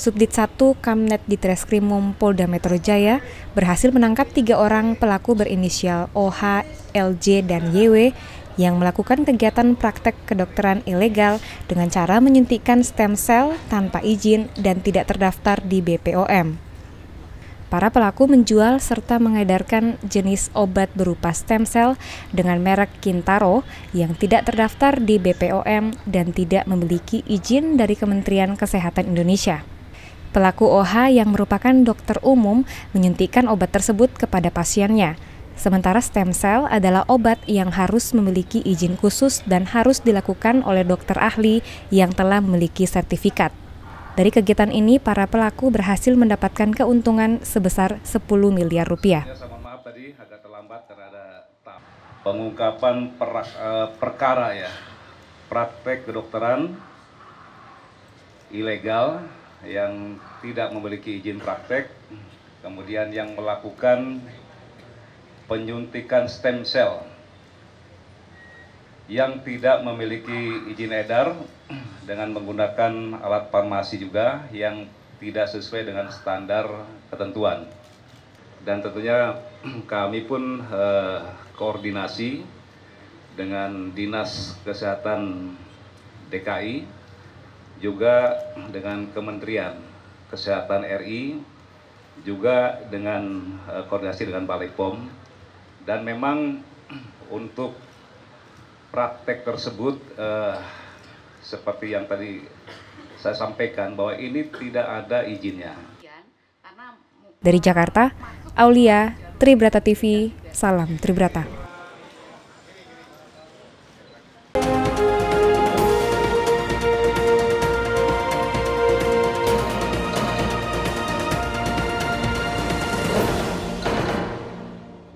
Subdit 1 Kamnet di Treskrimum Polda Metro Jaya berhasil menangkap tiga orang pelaku berinisial OH, LJ, dan YW yang melakukan kegiatan praktek kedokteran ilegal dengan cara menyuntikkan stem cell tanpa izin dan tidak terdaftar di BPOM. Para pelaku menjual serta mengedarkan jenis obat berupa stem cell dengan merek Kintaro yang tidak terdaftar di BPOM dan tidak memiliki izin dari Kementerian Kesehatan Indonesia. Pelaku OH yang merupakan dokter umum menyuntikkan obat tersebut kepada pasiennya. Sementara stem cell adalah obat yang harus memiliki izin khusus dan harus dilakukan oleh dokter ahli yang telah memiliki sertifikat. Dari kegiatan ini, para pelaku berhasil mendapatkan keuntungan sebesar 10 miliar rupiah. Ya, pengungkapan per, uh, perkara ya, praktek kedokteran ilegal yang tidak memiliki izin praktek, kemudian yang melakukan penyuntikan stem cell yang tidak memiliki izin edar dengan menggunakan alat farmasi juga yang tidak sesuai dengan standar ketentuan. Dan tentunya kami pun eh, koordinasi dengan Dinas Kesehatan DKI juga dengan Kementerian Kesehatan RI, juga dengan uh, koordinasi dengan Balai POM, dan memang untuk praktek tersebut uh, seperti yang tadi saya sampaikan bahwa ini tidak ada izinnya. Dari Jakarta, Aulia, Tribrata TV, salam Tribrata.